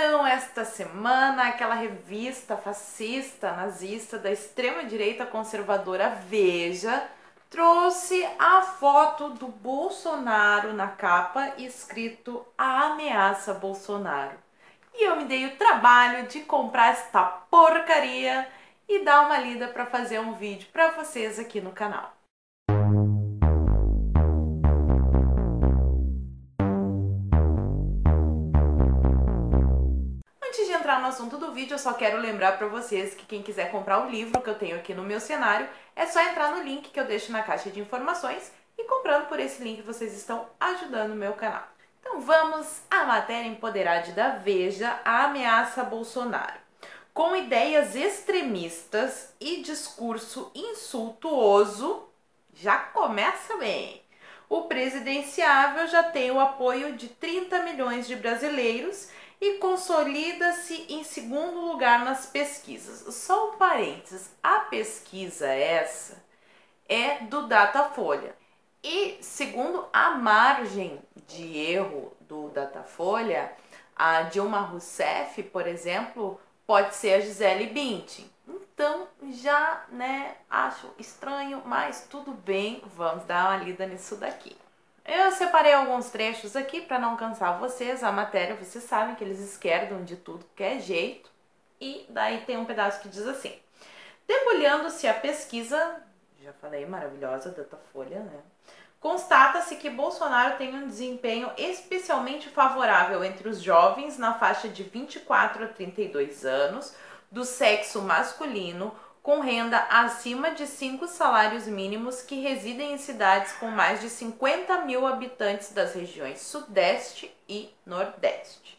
Então, esta semana, aquela revista fascista, nazista da extrema-direita conservadora Veja trouxe a foto do Bolsonaro na capa escrito A Ameaça Bolsonaro. E eu me dei o trabalho de comprar esta porcaria e dar uma lida para fazer um vídeo para vocês aqui no canal. Entrar no assunto do vídeo, eu só quero lembrar para vocês que quem quiser comprar o livro que eu tenho aqui no meu cenário, é só entrar no link que eu deixo na caixa de informações e comprando por esse link vocês estão ajudando o meu canal. Então vamos à matéria empoderada da Veja, a ameaça Bolsonaro. Com ideias extremistas e discurso insultuoso, já começa bem. O presidenciável já tem o apoio de 30 milhões de brasileiros e consolida-se em segundo lugar nas pesquisas. Só um parênteses, a pesquisa essa é do Datafolha. E segundo a margem de erro do Datafolha, a Dilma Rousseff, por exemplo, pode ser a Gisele Bündchen. Então, já, né, acho estranho, mas tudo bem, vamos dar uma lida nisso daqui. Eu separei alguns trechos aqui para não cansar vocês. A matéria, vocês sabem que eles esquerdam de tudo que é jeito. E daí tem um pedaço que diz assim: Debulhando-se a pesquisa, já falei, maravilhosa, Datafolha, né? Constata-se que Bolsonaro tem um desempenho especialmente favorável entre os jovens na faixa de 24 a 32 anos, do sexo masculino, com renda acima de cinco salários mínimos que residem em cidades com mais de 50 mil habitantes das regiões Sudeste e Nordeste.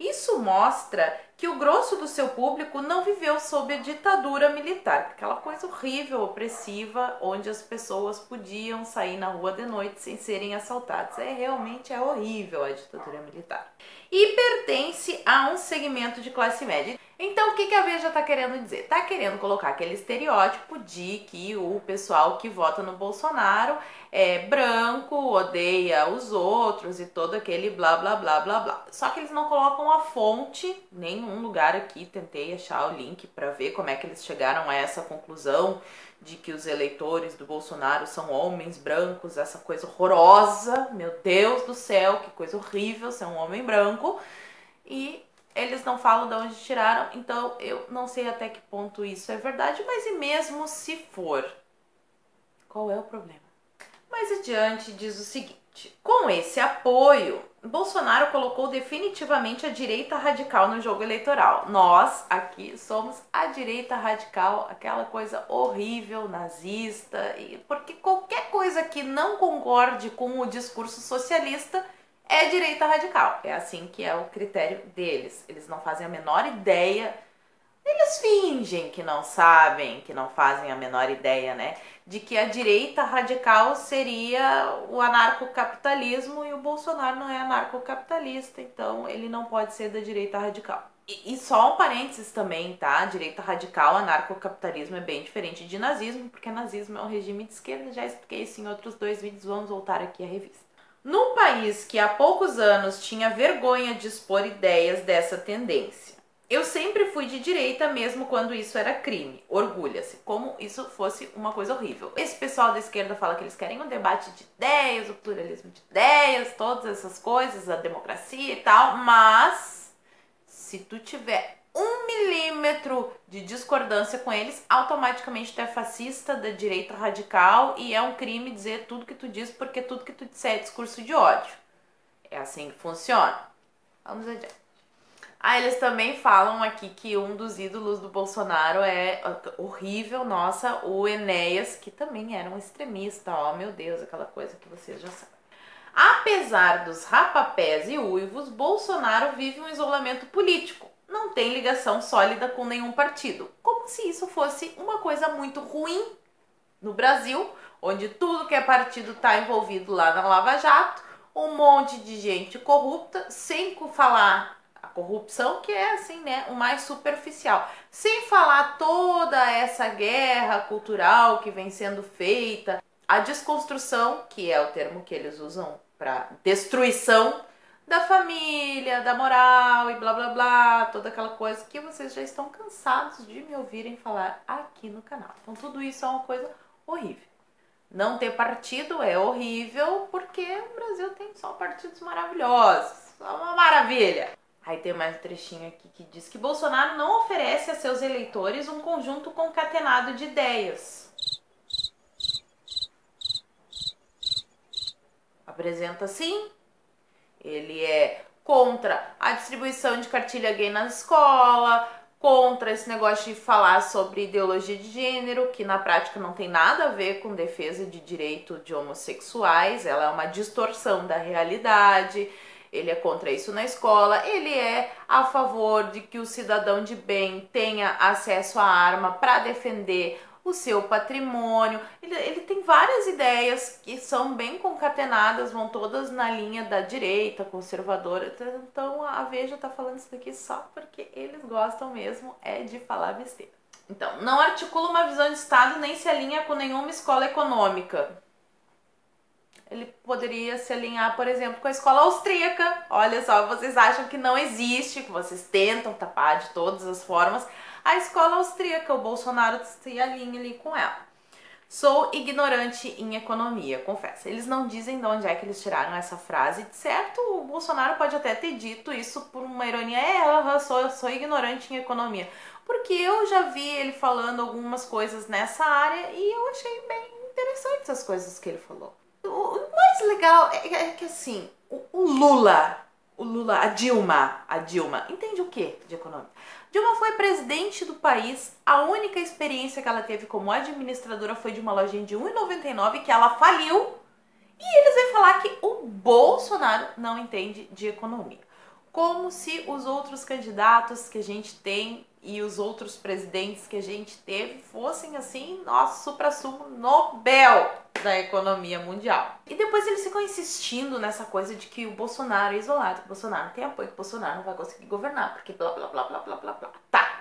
Isso mostra que o grosso do seu público não viveu sob a ditadura militar, aquela coisa horrível, opressiva, onde as pessoas podiam sair na rua de noite sem serem assaltadas. É realmente é horrível a ditadura militar. E pertence a um segmento de classe média. Então, o que, a Veja está querendo dizer? Está querendo colocar aquele estereótipo de que o pessoal que vota no Bolsonaro é branco, odeia os outros e todo aquele blá blá blá blá blá. Só que eles não colocam a fonte, nenhum lugar aqui, tentei achar o link para ver como é que eles chegaram a essa conclusão de que os eleitores do Bolsonaro são homens brancos, essa coisa horrorosa, meu Deus do céu, que coisa horrível ser um homem branco. E eles não falam de onde tiraram, então eu não sei até que ponto isso é verdade, mas e mesmo se for, qual é o problema? Mais adiante diz o seguinte: com esse apoio, Bolsonaro colocou definitivamente a direita radical no jogo eleitoral. Nós aqui somos a direita radical, aquela coisa horrível, nazista, e porque qualquer coisa que não concorde com o discurso socialista é direita radical. É assim que é o critério deles. Eles não fazem a menor ideia. Eles fingem que não sabem, que não fazem a menor ideia, né? De que a direita radical seria o anarcocapitalismo e o Bolsonaro não é anarcocapitalista, então ele não pode ser da direita radical. E, e só um parênteses também, tá? Direita radical, anarcocapitalismo é bem diferente de nazismo, porque nazismo é um regime de esquerda, já expliquei isso em outros dois vídeos, vamos voltar aqui à revista. Num país que há poucos anos tinha vergonha de expor ideias dessa tendência. Eu sempre fui de direita mesmo quando isso era crime. Orgulha-se, como isso fosse uma coisa horrível. Esse pessoal da esquerda fala que eles querem um debate de ideias, o pluralismo de ideias, todas essas coisas, a democracia e tal, mas se tu tiver um milímetro de discordância com eles, automaticamente tu é fascista da direita radical e é um crime dizer tudo que tu diz, porque tudo que tu disser é discurso de ódio. É assim que funciona. Vamos adiante. Ah, eles também falam aqui que um dos ídolos do Bolsonaro é horrível, nossa, o Enéas, que também era um extremista, ó, meu Deus, aquela coisa que vocês já sabem. Apesar dos rapapés e uivos, Bolsonaro vive um isolamento político não tem ligação sólida com nenhum partido. Como se isso fosse uma coisa muito ruim no Brasil, onde tudo que é partido está envolvido lá na Lava Jato, um monte de gente corrupta, sem falar a corrupção, que é assim, né, o mais superficial, sem falar toda essa guerra cultural que vem sendo feita, a desconstrução, que é o termo que eles usam para destruição da família, da moral e blá blá blá, toda aquela coisa que vocês já estão cansados de me ouvirem falar aqui no canal. Então tudo isso é uma coisa horrível. Não ter partido é horrível porque o Brasil tem só partidos maravilhosos. Só uma maravilha. Aí tem mais um trechinho aqui que diz que Bolsonaro não oferece a seus eleitores um conjunto concatenado de ideias. Apresenta sim. Ele é contra a distribuição de cartilha gay na escola, contra esse negócio de falar sobre ideologia de gênero, que na prática não tem nada a ver com defesa de direito de homossexuais, ela é uma distorção da realidade. Ele é contra isso na escola, ele é a favor de que o cidadão de bem tenha acesso à arma para defender o seu patrimônio. Ele, ele, tem várias ideias que são bem concatenadas, vão todas na linha da direita, conservadora. Então a Veja tá falando isso daqui só porque eles gostam mesmo é de falar besteira. Então, não articula uma visão de Estado nem se alinha com nenhuma escola econômica ele poderia se alinhar, por exemplo, com a escola austríaca. Olha só, vocês acham que não existe, que vocês tentam tapar de todas as formas. A escola austríaca, o Bolsonaro se alinha ali com ela. Sou ignorante em economia, confesso. Eles não dizem de onde é que eles tiraram essa frase. De certo, o Bolsonaro pode até ter dito isso por uma ironia. É, sou, sou ignorante em economia. Porque eu já vi ele falando algumas coisas nessa área e eu achei bem interessantes as coisas que ele falou. O mais legal é, é que assim, o, o, Lula, o Lula, a Dilma, a Dilma, entende o que de econômica? Dilma foi presidente do país, a única experiência que ela teve como administradora foi de uma lojinha de 1,99 que ela faliu. E eles vêm falar que o Bolsonaro não entende de economia. Como se os outros candidatos que a gente tem e os outros presidentes que a gente teve fossem assim, nosso supra-sumo Nobel da economia mundial. E depois eles ficam insistindo nessa coisa de que o Bolsonaro é isolado, que o Bolsonaro tem apoio, que o Bolsonaro não vai conseguir governar, porque blá blá blá blá blá blá blá. Tá.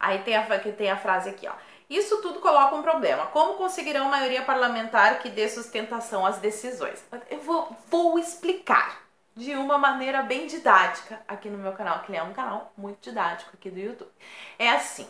Aí tem a, tem a frase aqui, ó. Isso tudo coloca um problema. Como conseguirão maioria parlamentar que dê sustentação às decisões? Eu vou, vou explicar de uma maneira bem didática aqui no meu canal, que é um canal muito didático aqui do YouTube. É assim: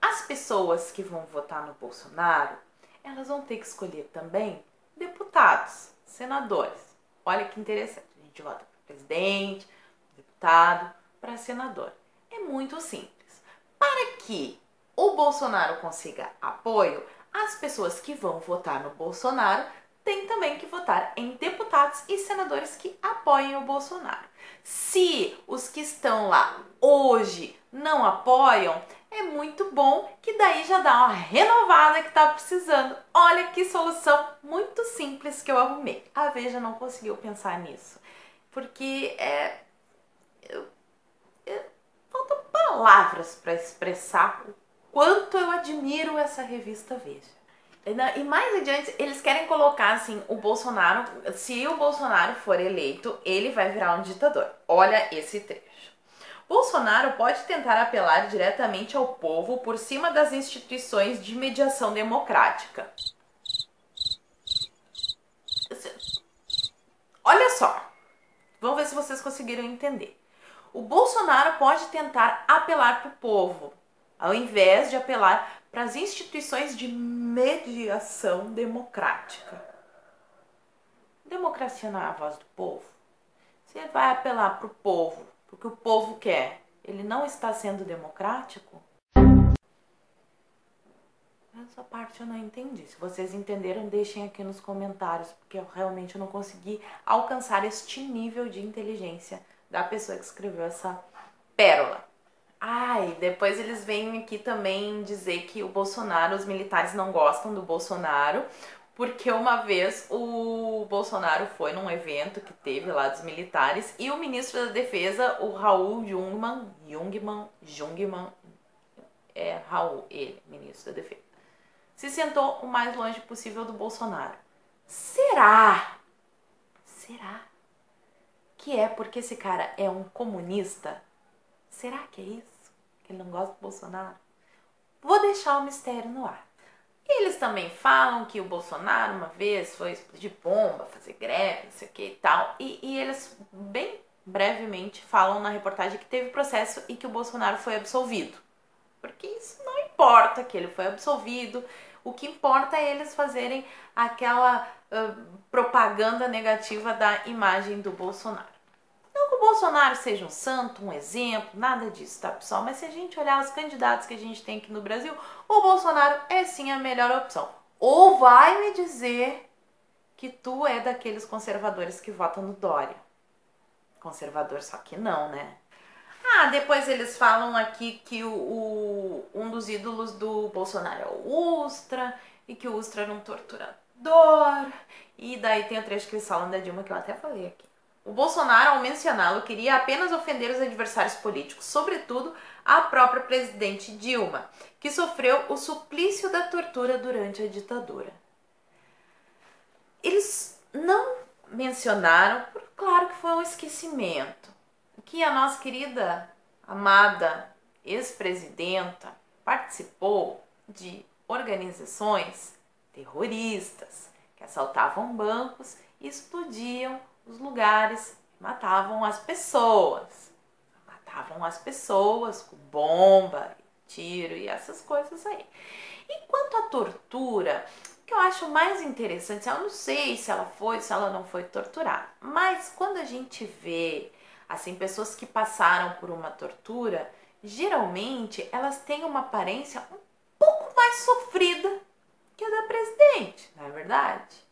as pessoas que vão votar no Bolsonaro, elas vão ter que escolher também deputados, senadores. Olha que interessante. A gente vota para presidente, deputado, para senador. É muito simples. Para que o Bolsonaro consiga apoio, as pessoas que vão votar no Bolsonaro tem também que votar em deputados e senadores que apoiem o Bolsonaro. Se os que estão lá hoje não apoiam, é muito bom que daí já dá uma renovada que tá precisando. Olha que solução muito simples que eu arrumei. A Veja não conseguiu pensar nisso, porque é, faltam palavras para expressar o quanto eu admiro essa revista Veja. E mais adiante, eles querem colocar assim: o Bolsonaro, se o Bolsonaro for eleito, ele vai virar um ditador. Olha esse trecho. Bolsonaro pode tentar apelar diretamente ao povo por cima das instituições de mediação democrática. Olha só, vamos ver se vocês conseguiram entender. O Bolsonaro pode tentar apelar para o povo, ao invés de apelar para as instituições de mediação democrática. Democracia não é a voz do povo. Você vai apelar para o povo, porque o povo quer. Ele não está sendo democrático? Essa parte eu não entendi. Se vocês entenderam, deixem aqui nos comentários, porque eu realmente não consegui alcançar este nível de inteligência da pessoa que escreveu essa pérola. Ai, depois eles vêm aqui também dizer que o Bolsonaro, os militares não gostam do Bolsonaro, porque uma vez o Bolsonaro foi num evento que teve lá dos militares e o ministro da Defesa, o Raul Jungmann, Jungmann, Jungmann, é Raul, ele, ministro da Defesa, se sentou o mais longe possível do Bolsonaro. Será? Será que é porque esse cara é um comunista? Será que é isso? Que ele não gosta do Bolsonaro? Vou deixar o mistério no ar. Eles também falam que o Bolsonaro uma vez foi explodir bomba, fazer greve, não sei o que e tal. E, e eles, bem brevemente falam na reportagem que teve processo e que o Bolsonaro foi absolvido. Porque isso não importa que ele foi absolvido, o que importa é eles fazerem aquela uh, propaganda negativa da imagem do Bolsonaro. Que o Bolsonaro seja um santo, um exemplo, nada disso, tá pessoal? Mas se a gente olhar os candidatos que a gente tem aqui no Brasil, o Bolsonaro é sim a melhor opção. Ou vai me dizer que tu é daqueles conservadores que votam no Dória. Conservador, só que não, né? Ah, depois eles falam aqui que o, o, um dos ídolos do Bolsonaro é o Ustra e que o Ustra era um torturador. E daí tem o trecho que eles falam da Dilma que eu até falei aqui. O Bolsonaro, ao mencioná-lo, queria apenas ofender os adversários políticos, sobretudo a própria presidente Dilma, que sofreu o suplício da tortura durante a ditadura. Eles não mencionaram, claro que foi um esquecimento, que a nossa querida, amada ex-presidenta participou de organizações terroristas que assaltavam bancos e explodiam os lugares, matavam as pessoas. Matavam as pessoas com bomba, tiro e essas coisas aí. E quanto à tortura, o que eu acho mais interessante, eu não sei se ela foi, se ela não foi torturada, mas quando a gente vê assim pessoas que passaram por uma tortura, geralmente elas têm uma aparência um pouco mais sofrida que a da presidente, não é verdade?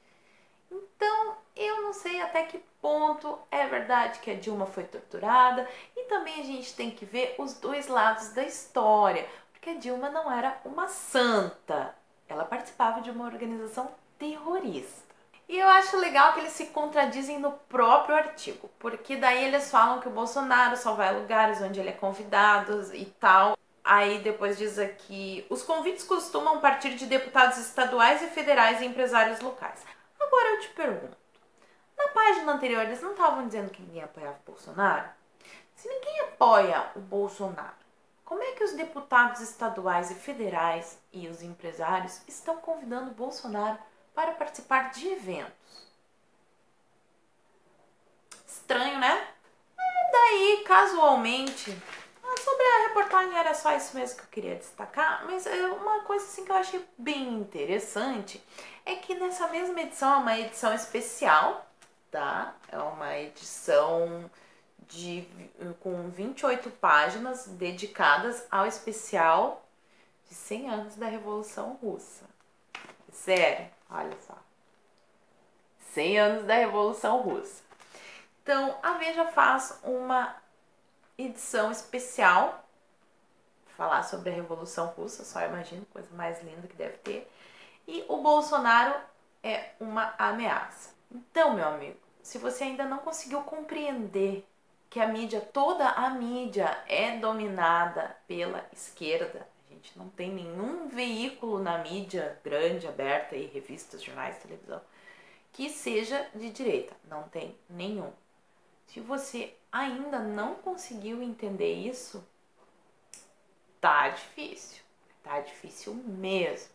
Então, eu não sei até que ponto é verdade que a Dilma foi torturada e também a gente tem que ver os dois lados da história, porque a Dilma não era uma santa, ela participava de uma organização terrorista. E eu acho legal que eles se contradizem no próprio artigo, porque daí eles falam que o Bolsonaro só vai a lugares onde ele é convidado e tal. Aí depois diz aqui: os convites costumam partir de deputados estaduais e federais e empresários locais. Agora eu te pergunto: na página anterior eles não estavam dizendo que ninguém apoiava o Bolsonaro? Se ninguém apoia o Bolsonaro, como é que os deputados estaduais e federais e os empresários estão convidando o Bolsonaro para participar de eventos? Estranho, né? E daí, casualmente, sobre a reportagem era só isso mesmo que eu queria destacar, mas é uma coisa assim que eu achei bem interessante é que nessa mesma edição é uma edição especial, tá? É uma edição de com 28 páginas dedicadas ao especial de 100 anos da Revolução Russa. Sério, olha só. 100 anos da Revolução Russa. Então, a Veja faz uma edição especial falar sobre a Revolução Russa, só imagino, coisa mais linda que deve ter. E o Bolsonaro é uma ameaça. Então, meu amigo, se você ainda não conseguiu compreender que a mídia, toda a mídia é dominada pela esquerda, a gente não tem nenhum veículo na mídia grande, aberta e revistas, jornais, televisão que seja de direita, não tem nenhum. Se você ainda não conseguiu entender isso, tá difícil. Tá difícil mesmo.